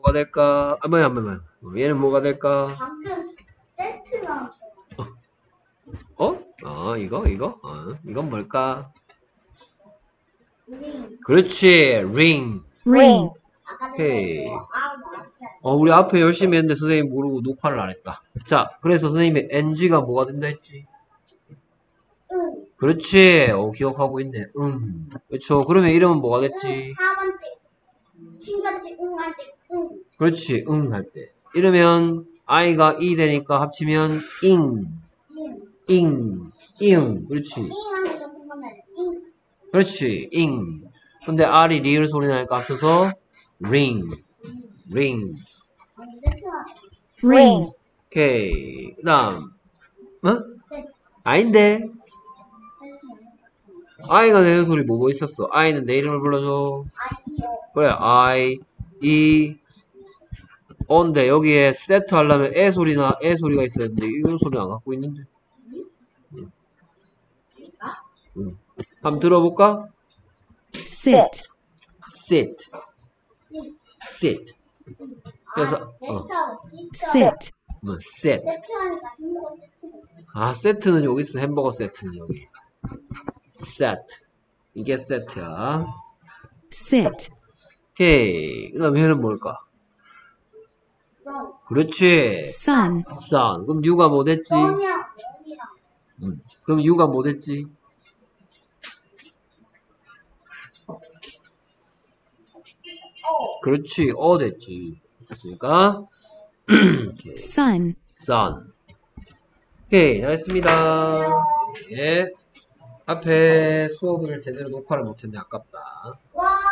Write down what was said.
뭐가 될까? 아, 뭐야, 뭐야, 뭐야. 얘는 뭐가 될까? 방금 어? 아, 이거, 이거? 어, 이건 뭘까? 우리 그렇지, ring. 오케이. 전에 아. 어, 우리 앞에 열심히 했는데 선생님 모르고 녹화를 안 했다. 자, 그래서 선생님이 NG가 뭐가 된다 했지? 응. 그렇지. 어, 기억하고 있네. 음. 그렇죠. 그러면 이름은 뭐가 됐지? 4번째. 친구한테 응 할 때 응. 그렇지. 응 할 때. 이러면 I가 E 되니까 합치면 잉. 그렇지. 잉 하면 잉. 그렇지. ing. 근데 R이 리을 소리 나니까 합쳐서 ring, ring. ring, 오케이. 그 다음. 어? 세트. 아닌데. 세트. I가 내는 소리 뭐뭐 있었어? I는 내 이름을 불러줘. 아이오. 그래, I, E, O인데 여기에 세트 하려면 에 소리나 에 소리가 있어야 되는데 이런 소리 안 갖고 있는데. 응. 한번 들어볼까? sit, sit, 시. sit. 그래서, 어. sit, 뭐, set. 아, 세트는 여기 있어. 햄버거 세트는 여기. set. 이게 세트야. sit, 오케이. 그 다음에 얘는 뭘까? 선. 그렇지. sun, sun. 그럼 U가 뭐 됐지? 음. 그럼 U가 뭐 됐지? 그렇지. 어 됐지. 됐습니까? 오케이. sun. sun. 오케이. 잘했습니다. 예. 앞에 수업을 제대로 녹화를 못했네. 아깝다.